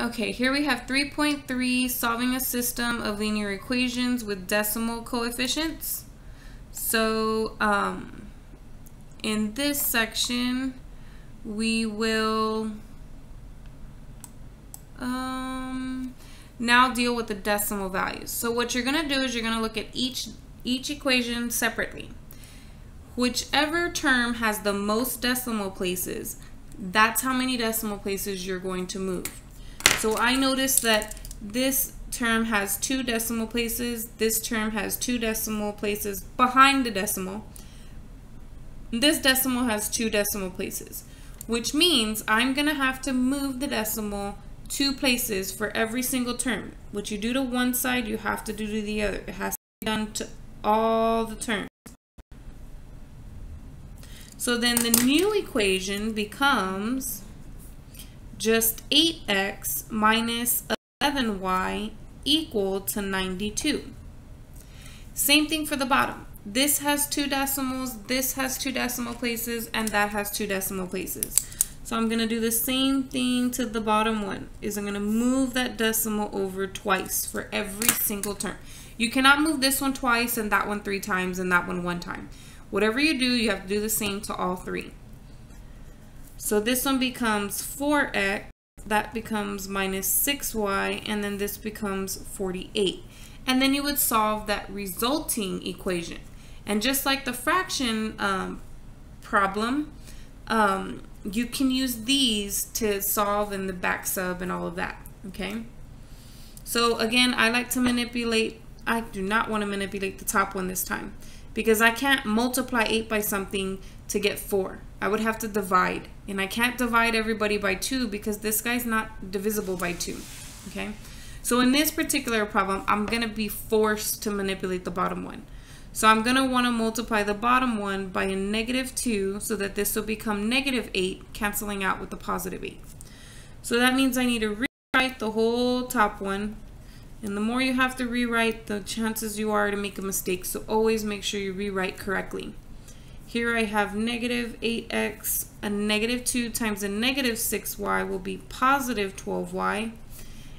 Okay, here we have 3.3, solving a system of linear equations with decimal coefficients. So, um, in this section, we will um, now deal with the decimal values. So what you're going to do is you're going to look at each, each equation separately. Whichever term has the most decimal places, that's how many decimal places you're going to move. So I noticed that this term has two decimal places. This term has two decimal places behind the decimal. This decimal has two decimal places, which means I'm going to have to move the decimal two places for every single term. What you do to one side, you have to do to the other. It has to be done to all the terms. So then the new equation becomes just 8x minus 11y equal to 92. Same thing for the bottom. This has two decimals, this has two decimal places, and that has two decimal places. So I'm going to do the same thing to the bottom one, is I'm going to move that decimal over twice for every single term. You cannot move this one twice and that one three times and that one one time. Whatever you do, you have to do the same to all three. So this one becomes 4x, that becomes minus 6y, and then this becomes 48. And then you would solve that resulting equation. And just like the fraction um, problem, um, you can use these to solve in the back sub and all of that, okay? So again, I like to manipulate, I do not want to manipulate the top one this time because I can't multiply 8 by something to get 4. I would have to divide. And I can't divide everybody by 2 because this guy's not divisible by 2. Okay? So in this particular problem, I'm going to be forced to manipulate the bottom one. So I'm going to want to multiply the bottom one by a negative 2 so that this will become negative 8, canceling out with the positive 8. So that means I need to rewrite the whole top one. And the more you have to rewrite, the chances you are to make a mistake. So always make sure you rewrite correctly. Here I have negative 8x, a negative 2 times a negative 6y will be positive 12y.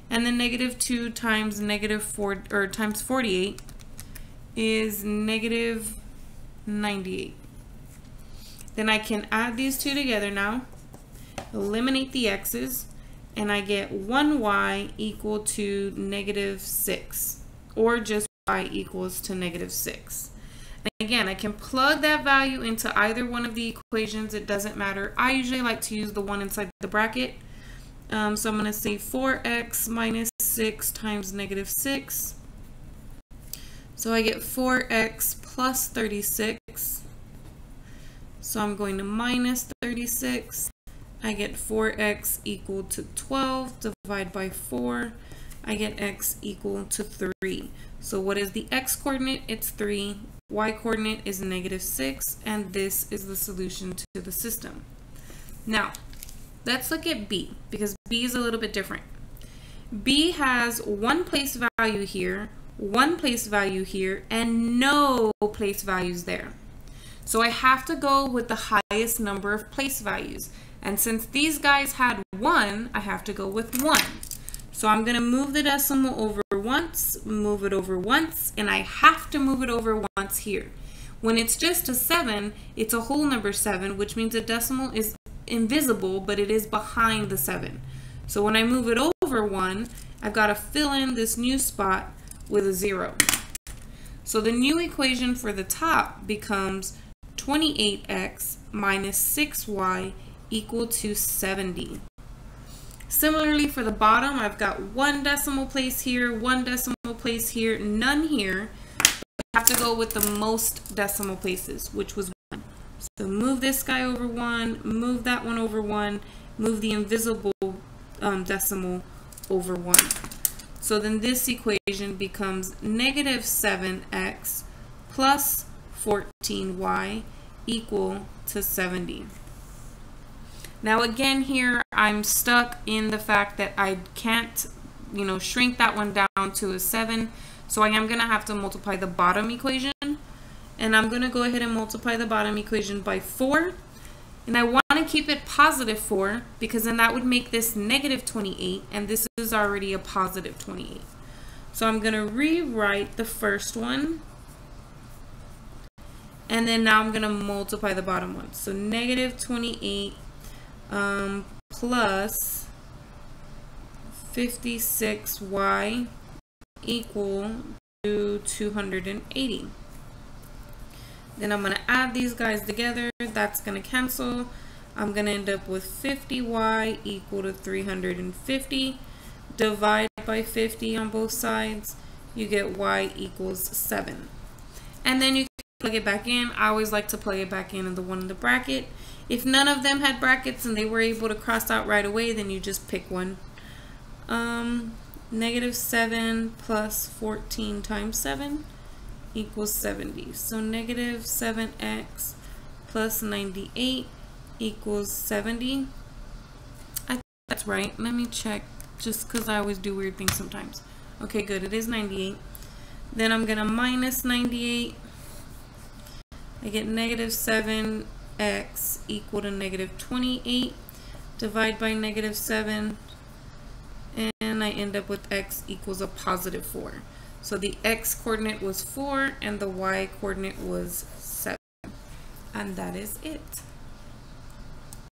And the negative 2 times negative 4, or times 48 is negative 98. Then I can add these two together now, eliminate the x's, and I get 1y equal to negative 6, or just y equals to negative 6. Again, I can plug that value into either one of the equations. It doesn't matter. I usually like to use the one inside the bracket. Um, so I'm going to say 4x minus 6 times negative 6. So I get 4x plus 36. So I'm going to minus 36. I get 4x equal to 12. Divide by 4. I get x equal to 3. So what is the x coordinate? It's 3 y coordinate is negative 6, and this is the solution to the system. Now, let's look at B, because B is a little bit different. B has one place value here, one place value here, and no place values there. So I have to go with the highest number of place values. And since these guys had one, I have to go with one. So I'm going to move the decimal over once, move it over once, and I have to move it over once here. When it's just a 7, it's a whole number 7, which means the decimal is invisible, but it is behind the 7. So when I move it over 1, I've got to fill in this new spot with a 0. So the new equation for the top becomes 28x minus 6y equal to 70. Similarly for the bottom, I've got one decimal place here, one decimal place here, none here. I have to go with the most decimal places, which was one. So move this guy over one, move that one over one, move the invisible um, decimal over one. So then this equation becomes negative 7x plus 14y equal to 70. Now again here, I'm stuck in the fact that I can't, you know, shrink that one down to a 7. So I am going to have to multiply the bottom equation. And I'm going to go ahead and multiply the bottom equation by 4. And I want to keep it positive 4 because then that would make this negative 28 and this is already a positive 28. So I'm going to rewrite the first one and then now I'm going to multiply the bottom one. So negative 28 um, plus 56y equal to 280. Then I'm going to add these guys together. That's going to cancel. I'm going to end up with 50y equal to 350. Divide by 50 on both sides. You get y equals 7. And then you plug it back in. I always like to plug it back in in the one in the bracket. If none of them had brackets and they were able to cross out right away, then you just pick one. Um, negative 7 plus 14 times 7 equals 70. So negative 7x plus 98 equals 70. I think that's right. Let me check just because I always do weird things sometimes. Okay, good. It is 98. Then I'm going to minus 98. I get negative 7x equal to negative 28. Divide by negative 7 and I end up with x equals a positive 4. So the x coordinate was 4 and the y coordinate was 7. And that is it.